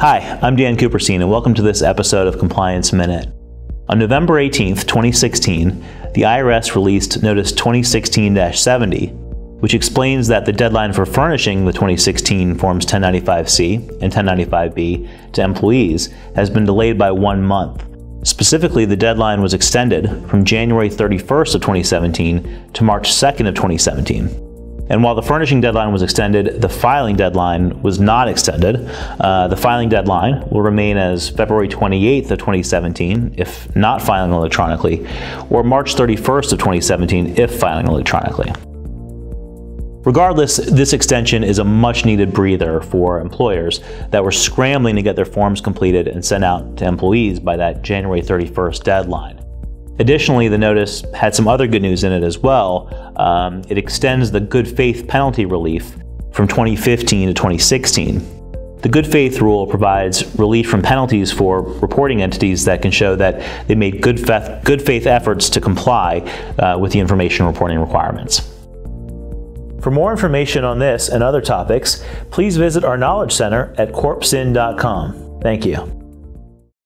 Hi, I'm Dan Kuperstein, and welcome to this episode of Compliance Minute. On November 18, 2016, the IRS released Notice 2016 70, which explains that the deadline for furnishing the 2016 Forms 1095C and 1095B to employees has been delayed by one month. Specifically, the deadline was extended from January 31st of 2017 to March 2nd of 2017. And while the furnishing deadline was extended, the filing deadline was not extended. Uh, the filing deadline will remain as February 28th of 2017 if not filing electronically, or March 31st of 2017 if filing electronically. Regardless, this extension is a much needed breather for employers that were scrambling to get their forms completed and sent out to employees by that January 31st deadline. Additionally, the notice had some other good news in it as well. Um, it extends the good faith penalty relief from 2015 to 2016. The good faith rule provides relief from penalties for reporting entities that can show that they made good faith, good faith efforts to comply uh, with the information reporting requirements. For more information on this and other topics, please visit our Knowledge Center at corpsyn.com. Thank you.